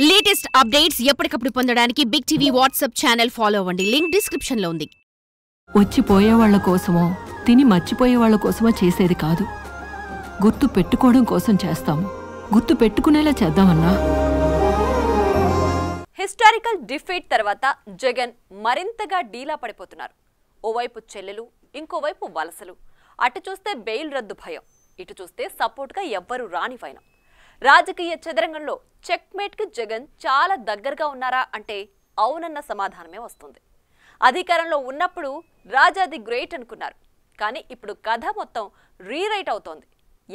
Latest updates ఎప్పటికప్పుడు పొందడానికి big TV WhatsApp channel follow అవ్వండి. లింక్ డిస్క్రిప్షన్లో ఉంది. వచ్చిపోయే వాళ్ళ కోసమో తిని మర్చిపోయే వాళ్ళ కోసమో చేసేది కాదు. గుర్తు పెట్టుకోవడం కోసం చేస్తాము. గుర్తు పెట్టుకునేలా చేద్దామన్నా. హిస్టారికల్ డిఫీట్ తర్వాత జగన్ మరింతగా డీలా పడిపోతున్నారు. ఓవైపు చెల్లెలు ఇంకోవైపు వలసలు. అటు చూస్తే బెయిల్ రద్దు భయం ఇటు చూస్తే సపోర్ట్గా ఎవ్వరూ రాని వైనం. రాజకీయ చదరంగంలో చెక్మేట్కి జగన్ చాలా దగ్గరగా ఉన్నారా అంటే అవునన్న సమాధానమే వస్తుంది. అధికారంలో ఉన్నప్పుడు రాజాది గ్రేట్ అనుకున్నారు. కానీ ఇప్పుడు కథ మొత్తం రీరైట్ అవుతోంది.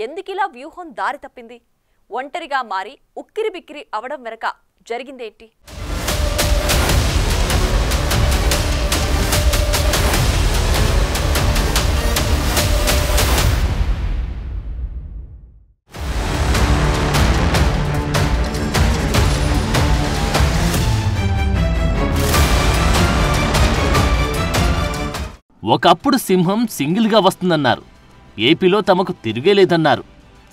ఎందుకిలా వ్యూహం దారి తప్పింది? ఒంటరిగా మారి ఉక్కిరి బిక్కిరి అవడం వెనక జరిగిందేంటి? ఒకప్పుడు సింహం సింగిల్గా వస్తుందన్నారు. ఏపీలో తమకు తిరిగేలేదన్నారు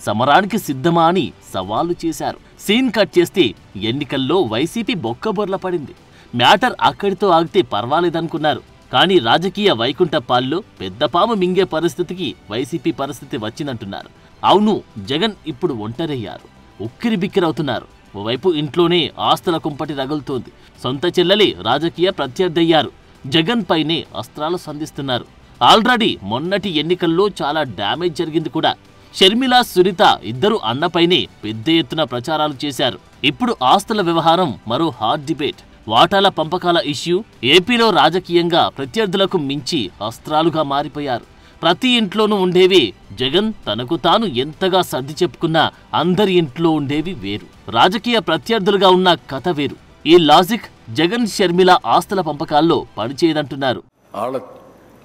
సమరానికి సిద్ధమా అని సవాలు చేశారు. సీన్ కట్ చేస్తే ఎన్నికల్లో వైసీపీ బొక్కబొర్ల పడింది. మ్యాటర్ అక్కడితో ఆగితే పర్వాలేదనుకున్నారు. కానీ రాజకీయ వైకుంఠపాల్లో పెద్ద పాము మింగే పరిస్థితికి వైసీపీ పరిస్థితి వచ్చిందంటున్నారు. అవును జగన్ ఇప్పుడు ఒంటరయ్యారు. ఉక్కిరి బిక్కిరవుతున్నారు ఓవైపు ఇంట్లోనే ఆస్తుల కుంపటి రగులుతోంది. సొంత చెల్లెలే రాజకీయ ప్రత్యర్థయ్యారు. జగన్ పైనే అస్త్రాలు సంధిస్తున్నారు. ఆల్రెడీ మొన్నటి ఎన్నికల్లో చాలా డ్యామేజ్ జరిగింది కూడా. షర్మిల సునీత ఇద్దరు అన్నపైనే పెద్ద ఎత్తున ప్రచారాలు చేశారు. ఇప్పుడు ఆస్తుల వ్యవహారం మరో హాట్ డిబేట్. వాటాల పంపకాల ఇష్యూ ఏపీలో రాజకీయంగా ప్రత్యర్థులకు మించి అస్త్రాలుగా మారిపోయారు. ప్రతి ఇంట్లోనూ ఉండేవి జగన్ తనకు తాను ఎంతగా సర్ది చెప్పుకున్నా అందరి ఇంట్లో ఉండేవి వేరు. రాజకీయ ప్రత్యర్థులుగా ఉన్న కథ వేరు. ఈ లాజిక్ జగన్ షర్మిల ఆస్తుల పంపకాల్లో పనిచేయదంటున్నారు. వాళ్ళ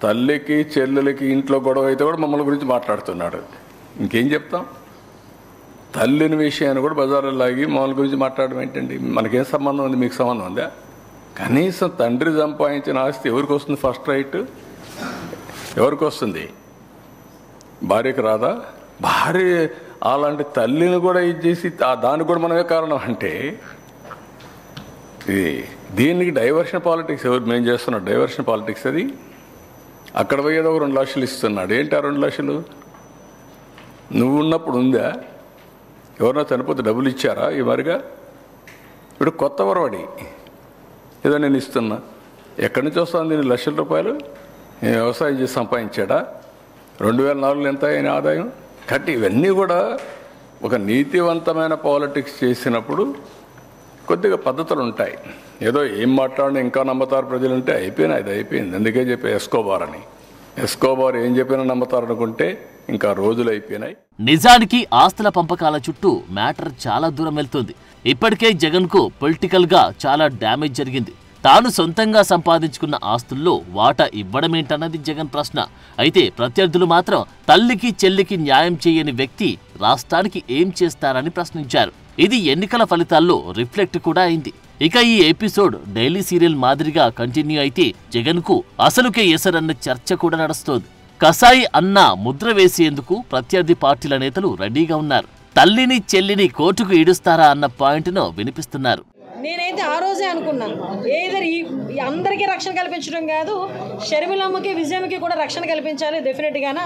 తల్లికి చెల్లెలకి ఇంట్లో గొడవ అయితే కూడా మమ్మల్ని గురించి మాట్లాడుతున్నాడు. ఇంకేం చెప్తాం? తల్లిని విషయాన్ని కూడా బజార్లో లాగి మమ్మల్ని గురించి మాట్లాడడం ఏంటండి? మనకేం సంబంధం ఉంది? మీకు సంబంధం ఉందా? కనీసం తండ్రి సంపాదించిన ఆస్తి ఎవరికి వస్తుంది ఫస్ట్ రైట్? ఎవరికి వస్తుంది? భార్యకి రాదా? భార్య అలాంటి తల్లిని కూడా ఇది చేసి దానికి కూడా మనమే కారణం అంటే ఇది దీనికి డైవర్షన్ పాలిటిక్స్ ఎవరు? మేము చేస్తున్నాం డైవర్షన్ పాలిటిక్స్ అది? అక్కడ పోయేదో ఒక రెండు లక్షలు ఇస్తున్నాడు. ఏంటి ఆ రెండు లక్షలు? నువ్వు ఉన్నప్పుడు ఉందా? ఎవరన్నా చనిపోతే డబ్బులు ఇచ్చారా ఈ మరిగా? ఇప్పుడు కొత్త వరవడి ఏదో నేను ఇస్తున్నా. ఎక్కడి నుంచి వస్తాను దీని లక్షల రూపాయలు? నేను వ్యవసాయం చేసి సంపాదించాడా? రెండు వేల నాలుగులో ఎంత అయిన ఆదాయం? కట్టి ఇవన్నీ కూడా ఒక నీతివంతమైన పాలిటిక్స్ చేసినప్పుడు కొద్దిగా పద్ధతులు ఉంటాయి ఏదో ఏం మాట్లాడినా ఇంకా నమ్మతారు ప్రజలు అంటే అయిపోయినా ఇది అయిపోయింది. అందుకే చెప్పి ఎస్కోబార్ అని. ఎస్కోబార్ ఏం చెప్పినా నమ్మతారు అనుకుంటే ఇంకా రోజులు అయిపోయినాయి. నిజానికి ఆస్తుల పంపకాల చుట్టూ మ్యాటర్ చాలా దూరం వెళ్తుంది. ఇప్పటికే జగన్కు పొలిటికల్గా చాలా డ్యామేజ్ జరిగింది. తాను సొంతంగా సంపాదించుకున్న ఆస్తుల్లో వాటా ఇవ్వడమేంటన్నది జగన్ ప్రశ్న. అయితే ప్రత్యర్థులు మాత్రం తల్లికి చెల్లికి న్యాయం చేయని వ్యక్తి రాష్ట్రానికి ఏం చేస్తారని ప్రశ్నించారు. ఇది ఎన్నికల ఫలితాల్లో రిఫ్లెక్ట్ కూడా అయింది. ఇక ఈ ఎపిసోడ్ డైలీ సీరియల్ మాదిరిగా కంటిన్యూ అయితే జగన్కు అసలుకే ఎసరన్న చర్చ కూడా నడుస్తోంది. కసాయి అన్న ముద్ర వేసేందుకు ప్రత్యర్థి పార్టీల నేతలు రెడీగా ఉన్నారు. తల్లిని చెల్లిని కోర్టుకు ఈడుస్తారా అన్న పాయింట్ను వినిపిస్తున్నారు. నేనైతే ఆ రోజే అనుకున్నాను. ఏదర్ ఈ అందరికీ రక్షణ కల్పించడం కాదు షర్మిలమ్మకి విజయమ్మకి కూడా రక్షణ కల్పించాలి డెఫినెట్గానా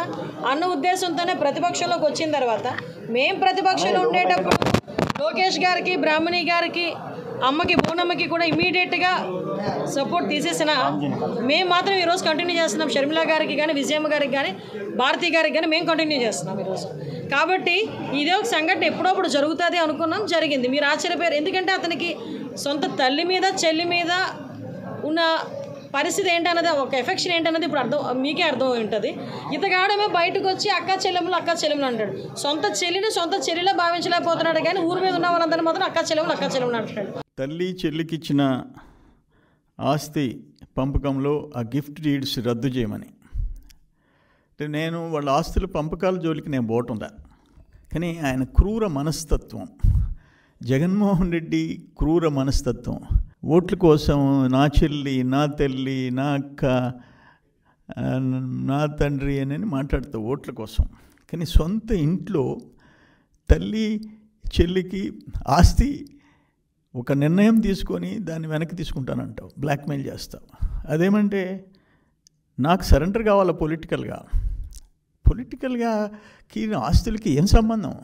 అన్న ఉద్దేశంతోనే ప్రతిపక్షంలోకి వచ్చిన తర్వాత మేం ప్రతిపక్షంలో ఉండేటప్పుడు లోకేష్ గారికి బ్రాహ్మణి గారికి అమ్మకి బోనమ్మకి కూడా ఇమీడియట్గా సపోర్ట్ తీసేసిన మేము మాత్రం ఈరోజు కంటిన్యూ చేస్తున్నాం. షర్మిల గారికి కానీ విజయమ్మ గారికి కానీ భారతి గారికి కానీ మేము కంటిన్యూ చేస్తున్నాం ఈరోజు. కాబట్టి ఇదే ఒక సంఘటన ఎప్పుడప్పుడు జరుగుతుంది అనుకున్నాం జరిగింది. మీరు ఆశ్చర్యపోయారు. ఎందుకంటే అతనికి సొంత తల్లి మీద చెల్లి మీద ఉన్న పరిస్థితి ఏంటన్నది ఒక ఎఫెక్షన్ ఏంటన్నది ఇప్పుడు అర్థం మీకే అర్థం ఉంటుంది ఇతగాడమే బయటకు వచ్చి అక్క చెల్లెములు అక్క చెల్లెములు అంటాడు. సొంత చెల్లిని సొంత చెల్లిలో భావించలేకపోతున్నాడు కానీ ఊరి మీద ఉన్న వాళ్ళందరినీ మాత్రం అక్క చెల్లెములు అక్క చెల్లెములు అంటాడు. తల్లి చెల్లికిచ్చిన ఆస్తి పంపకంలో ఆ గిఫ్ట్ డీడ్స్ రద్దు చేయమని. అంటే నేను వాళ్ళ ఆస్తుల పంపకాల జోలికి నేను పోతుందా కానీ ఆయన క్రూర మనస్తత్వం. జగన్మోహన్ రెడ్డి క్రూర మనస్తత్వం. ఓట్ల కోసం నా చెల్లి నా తల్లి నా అక్క నా తండ్రి అని మాట్లాడతావు ఓట్ల కోసం. కానీ సొంత ఇంట్లో తల్లి చెల్లికి ఆస్తి ఒక నిర్ణయం తీసుకొని దాన్ని వెనక్కి తీసుకుంటానంటావు బ్లాక్మెయిల్ చేస్తావు. అదేమంటే నాకు సరెండర్ కావాలా పొలిటికల్గా? పొలిటికల్గా కీ ఆస్తులకి ఏం సంబంధం?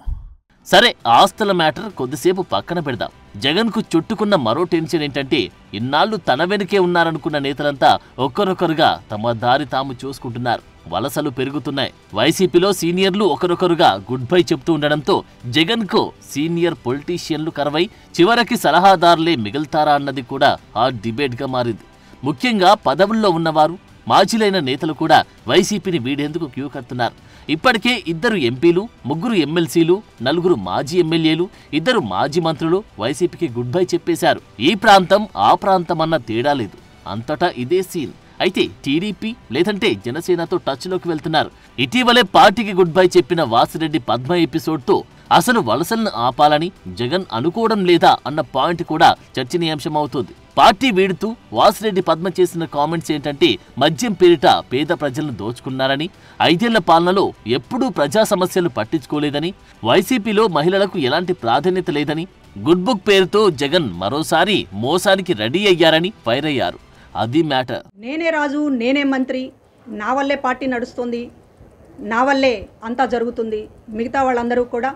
సరే ఆస్తుల మ్యాటర్ కొద్దిసేపు పక్కన పెడదాం. జగన్కు చుట్టుకున్న మరో టెన్షన్ ఏంటంటే ఇన్నాళ్ళు తన వెనుకే ఉన్నారనుకున్న నేతలంతా ఒక్కరొకరుగా తమ దారి తాము చూసుకుంటున్నారు. వలసలు పెరుగుతున్నాయి. వైసీపీలో సీనియర్లు ఒకరొకరుగా గుడ్ బై చెప్తూ ఉండడంతో జగన్కు సీనియర్ పొలిటీషియన్లు కరవై చివరికి సలహాదారులే మిగులుతారా అన్నది కూడా ఆ డిబేట్గా మారింది. ముఖ్యంగా పదవుల్లో ఉన్నవారు మాజీలైన నేతలు కూడా వైసీపీని వీడేందుకు క్యూ కడుతున్నారు. ఇప్పటికే ఇద్దరు ఎంపీలు ముగ్గురు ఎమ్మెల్సీలు నలుగురు మాజీ ఎమ్మెల్యేలు ఇద్దరు మాజీ మంత్రులు వైసీపీకి గుడ్ బై చెప్పేశారు. ఈ ప్రాంతం ఆ ప్రాంతం అన్న తేడా లేదు. అంతటా ఇదే సీన్. అయితే టీడీపీ లేదంటే జనసేనతో టచ్లోకి వెళ్తున్నారు. ఇటీవలే పార్టీకి గుడ్ బై చెప్పిన వాసిరెడ్డి పద్మ ఎపిసోడ్తో అసలు వలసలను ఆపాలని జగన్ అనుకోవడం లేదా అన్న పాయింట్ కూడా చర్చనీయాంశమవుతోంది. పార్టీ వీడుతూ వాసిరెడ్డి పద్మ చేసిన కామెంట్స్ ఏంటంటే మద్యం పేరిట పేద ప్రజలను దోచుకున్నారని ఐదేళ్ళ పాలనలో ఎప్పుడూ ప్రజా సమస్యలు పట్టించుకోలేదని వైసీపీలో మహిళలకు ఎలాంటి ప్రాధాన్యత లేదని గుడ్ బుక్ పేరుతో జగన్ మరోసారి మోసానికి రెడీ అయ్యారని ఫైర్ అయ్యారు. అది మ్యాటర్. నేనే రాజు నేనే మంత్రి నా వల్లే పార్టీ నడుస్తుంది నా వల్లే అంతా జరుగుతుంది మిగతా వాళ్ళందరూ కూడా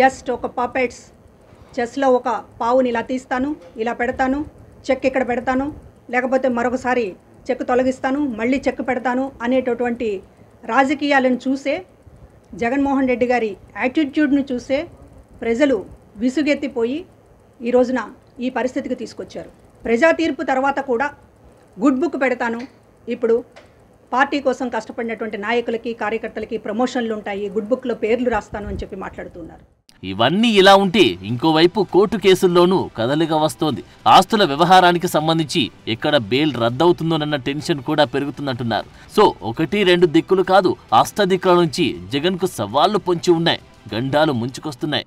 జస్ట్ ఒక పాపెట్స్ చెస్లో ఒక పావుని ఇలా తీస్తాను ఇలా పెడతాను చెక్ ఇక్కడ పెడతాను లేకపోతే మరొకసారి చెక్ తొలగిస్తాను మళ్ళీ చెక్ పెడతాను అనేటటువంటి రాజకీయాలను చూసే జగన్మోహన్ రెడ్డి గారి యాటిట్యూడ్ను చూసే ప్రజలు విసుగెత్తిపోయి ఈ రోజున ఈ పరిస్థితికి తీసుకొచ్చారు. ప్రజా తీర్పు తర్వాత కూడా గుడ్ బుక్ పెడతాను. ఇప్పుడు పార్టీ కోసం కష్టపడినటువంటి నాయకులకి కార్యకర్తలకి ప్రమోషన్లు ఉంటాయి. గుడ్ బుక్లో పేర్లు రాస్తాను అని చెప్పి మాట్లాడుతున్నారు. ఇవన్నీ ఇలా ఉంటే ఇంకోవైపు కోర్టు కేసుల్లోనూ కదలిగా వస్తోంది. ఆస్తుల వ్యవహారానికి సంబంధించి ఎక్కడ బెయిల్ రద్దవుతుందోనన్న టెన్షన్ కూడా పెరుగుతున్నట్టున్నారు సో ఒకటి రెండు దిక్కులు కాదు అష్టదిక్కుల నుంచి జగన్కు సవాళ్ళు పొంచి ఉన్నాయి. గండాలు ముంచుకొస్తున్నాయి.